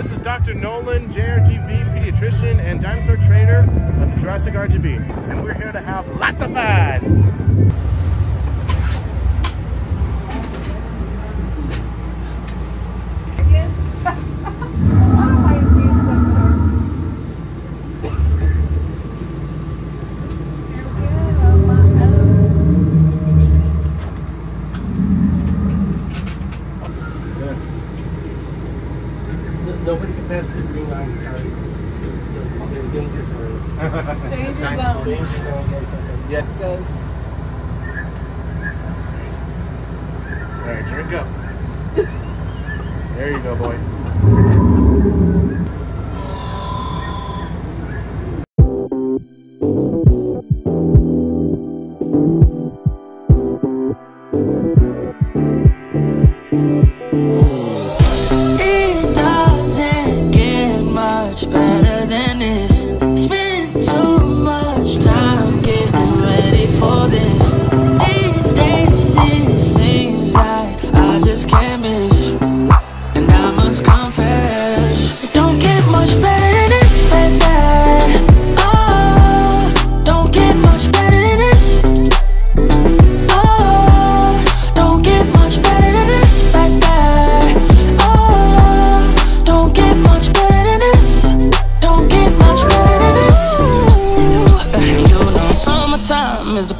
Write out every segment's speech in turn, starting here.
This is Dr. Nolan, JRGV pediatrician and dinosaur trainer of the Jurassic RGV. And we're here to have lots of fun. Nobody can pass the green line, sorry. So it's uh, the danger zone. Danger Danger zone. zone. Yeah. Goes. All right, drink up. There you go, boy.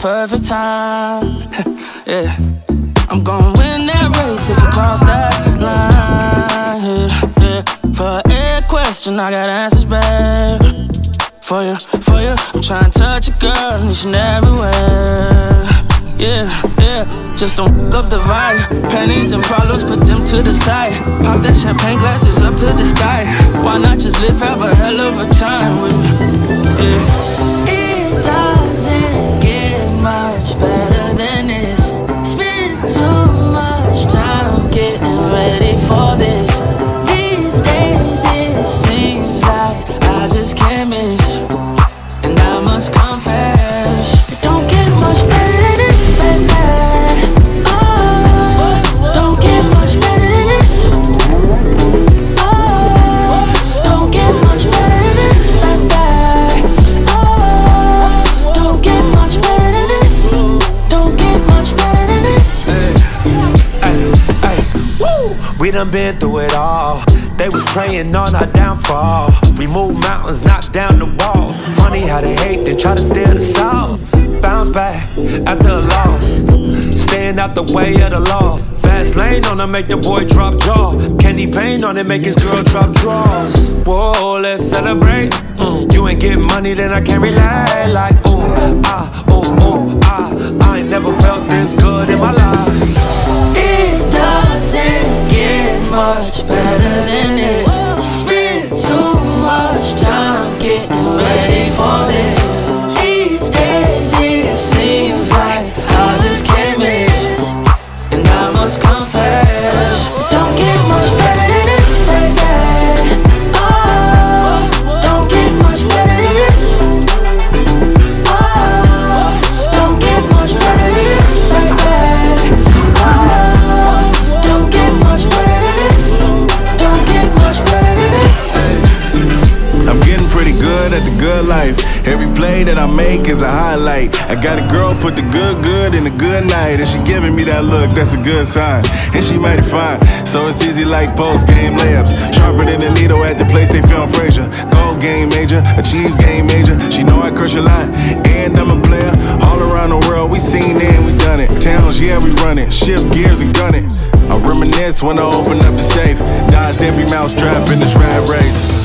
Perfect time. yeah, I'm gonna win that race if you cross that line. Yeah. For every question, I got answers back for you, for you. I'm trying to touch a girl and everywhere. Yeah, yeah, just don't fuck up the vibe. Pennies and problems, put them to the side. Pop that champagne glasses up to the sky. Why not just live, have a hell of a time with me? Yeah. We done been through it all. They was praying on our downfall. We moved mountains, knocked down the walls. Funny how they hate, then try to steal the soul. Bounce back after a loss. Staying out the way of the law. Fast lane on to make the boy drop jaw. Candy paint on it, make his girl drop draws. Whoa, let's celebrate. Mm, You ain't get money, then I can't relate. Like, ooh, ah, ooh, ooh, ah. I ain't never felt this good Every play that I make is a highlight. I got a girl put the good good in the good night, and she giving me that look, that's a good sign. And she mighty fine, so it's easy like post game layups. Sharper than a needle at the place they film Frasier. Gold game major, achieve game major. She know I crush a lot, and I'm a player. All around the world, we seen it and we done it. Towns, yeah, we run it. Shift gears and gun it. I reminisce when I open up the safe. Dodged every mouse trap in this rat race.